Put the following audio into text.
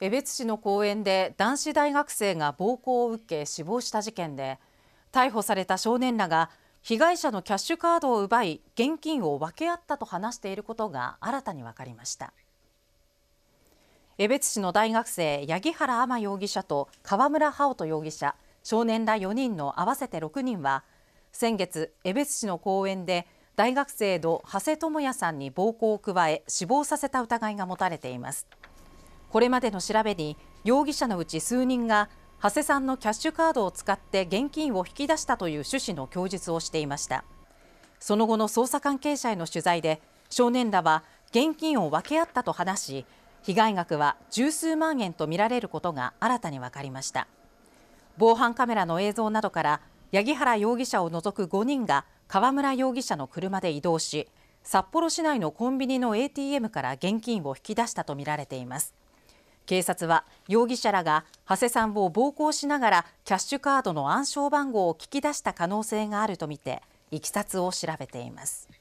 江別市の公園で男子大学生が暴行を受け死亡した事件で逮捕された少年らが被害者のキャッシュカードを奪い現金を分け合ったと話していることが新たに分かりました。江別市の大学生八木原天容疑者と川村葉音容疑者少年ら4人の合わせて6人は先月江別市の公園で大学生の長谷智也さんに暴行を加え死亡させた疑いが持たれています。これまでの調べに容疑者のうち数人が長谷さんのキャッシュカードを使って現金を引き出したという趣旨の供述をしていました。その後の捜査関係者への取材で少年らは現金を分け合ったと話し被害額は十数万円とみられることが新たに分かりました。防犯カメラの映像などから八木原容疑者を除く5人が川村容疑者の車で移動し札幌市内のコンビニの ATM から現金を引き出したとみられています。警察は容疑者らが長谷さんを暴行しながらキャッシュカードの暗証番号を聞き出した可能性があるとみていきさつを調べています。